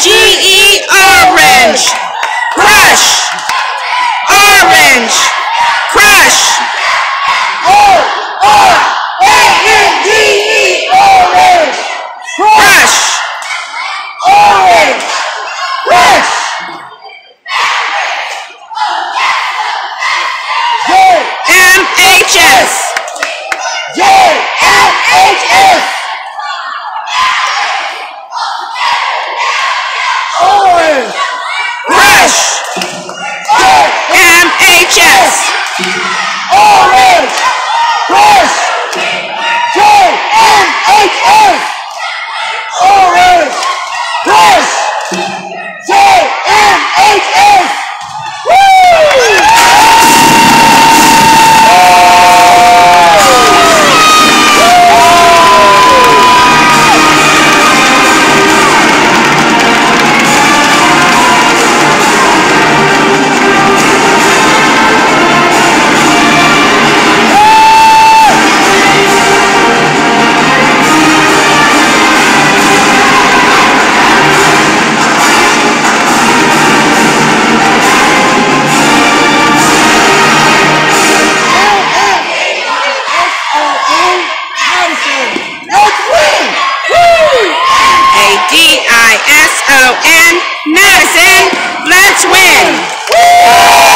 G E orange. Crush. M-H-S. and Madison, let's win. Woo!